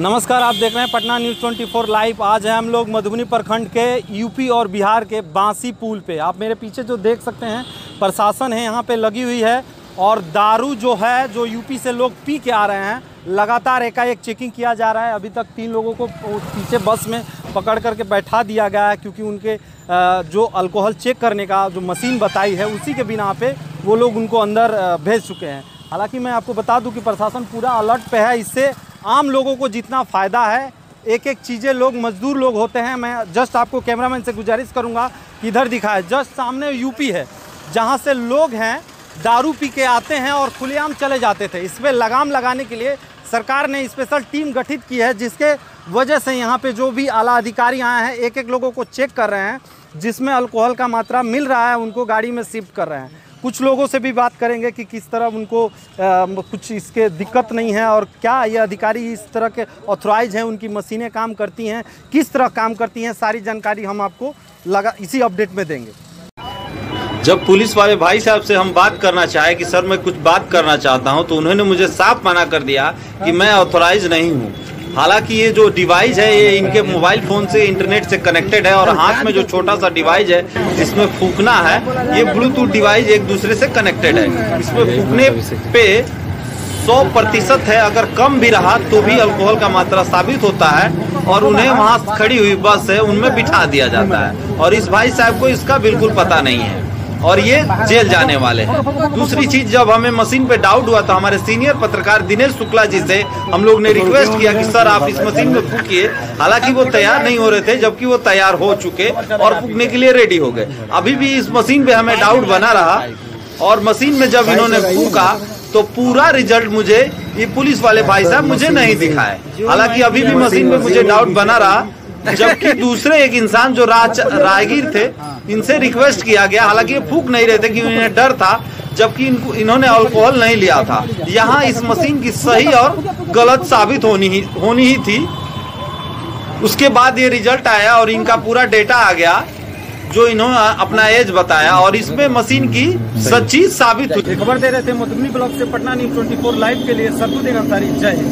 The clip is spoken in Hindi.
नमस्कार, आप देख रहे हैं पटना न्यूज़ 24 लाइव। आज है हम लोग मधुबनी प्रखंड के यूपी और बिहार के बांसी पुल पे। आप मेरे पीछे जो देख सकते हैं, प्रशासन है, यहाँ पे लगी हुई है और दारू जो है, जो यूपी से लोग पी के आ रहे हैं, लगातार एकाएक चेकिंग किया जा रहा है। अभी तक तीन लोगों को पीछे बस में पकड़ करके बैठा दिया गया है, क्योंकि उनके जो अल्कोहल चेक करने का जो मशीन बताई है, उसी के बिना पे वो लोग उनको अंदर भेज चुके हैं। हालाँकि मैं आपको बता दूँ कि प्रशासन पूरा अलर्ट पे है, इससे आम लोगों को जितना फ़ायदा है एक एक चीज़ें लोग, मजदूर लोग होते हैं। मैं जस्ट आपको कैमरामैन से गुजारिश करूँगा कि इधर दिखाए। जस्ट सामने यूपी है, जहाँ से लोग हैं, दारू पी के आते हैं और खुलेआम चले जाते थे। इस पर लगाम लगाने के लिए सरकार ने स्पेशल टीम गठित की है, जिसके वजह से यहाँ पे जो भी आला अधिकारी आए हैं एक एक लोगों को चेक कर रहे हैं, जिसमें अल्कोहल का मात्रा मिल रहा है, उनको गाड़ी में शिफ्ट कर रहे हैं। कुछ लोगों से भी बात करेंगे कि किस तरह उनको आ, कुछ इसके दिक्कत नहीं है और क्या ये अधिकारी इस तरह के ऑथोराइज हैं उनकी मशीनें काम करती हैं किस तरह काम करती हैं सारी जानकारी हम आपको लगा इसी अपडेट में देंगे। जब पुलिस वाले भाई साहब से हम बात करना चाहे कि सर मैं कुछ बात करना चाहता हूँ तो उन्होंने मुझे साफ़ मना कर दिया कि मैं ऑथोराइज नहीं हूँ। हालाँकि ये जो डिवाइस है ये इनके मोबाइल फ़ोन से इंटरनेट से कनेक्टेड है और हाथ में जो छोटा सा डिवाइस है जिसमें फूकना है ये ब्लूटूथ डिवाइस एक दूसरे से कनेक्टेड है। इसमें फूकने पे सौ प्रतिशत है अगर कम भी रहा तो भी अल्कोहल का मात्रा साबित होता है और उन्हें वहाँ खड़ी हुई बस है उनमें बिठा दिया जाता है। और इस भाई साहब को इसका बिल्कुल पता नहीं है। और ये जेल जाने वाले हैं। दूसरी चीज़, जब हमें मशीन पे डाउट हुआ तो हमारे सीनियर पत्रकार दिनेश शुक्ला जी से हम लोग ने रिक्वेस्ट किया कि, सर, आप इस मशीन में फूकिए। हालाँकि वो तैयार नहीं हो रहे थे, जबकि वो तैयार हो चुके और फूकने के लिए रेडी हो गए। अभी भी इस मशीन पे हमें डाउट बना रहा और मशीन में जब इन्होंने फूका तो पूरा रिज़ल्ट मुझे, ये पुलिस वाले भाई साहब मुझे नहीं दिखाए। हालाँकि अभी भी मशीन में मुझे डाउट बना रहा, जबकि दूसरे एक इंसान जो राहगीर थे इनसे रिक्वेस्ट किया गया, हालाँकि ये फूक नहीं रहे थे कि उन्हें डर था, जबकि इनको, इन्होंने अल्कोहल नहीं लिया था। यहाँ इस मशीन की सही और गलत साबित होनी ही होनी ही थी। उसके बाद ये रिज़ल्ट आया और इनका पूरा डेटा आ गया, जो इन्होंने अपना एज बताया और इसमें मशीन की सच्ची साबित हुई। खबर दे रहे थे मधुबनी ब्लॉक से पटना न्यूज़ 24 लाइव के लिए सरदुद्दीन अंसारी जय।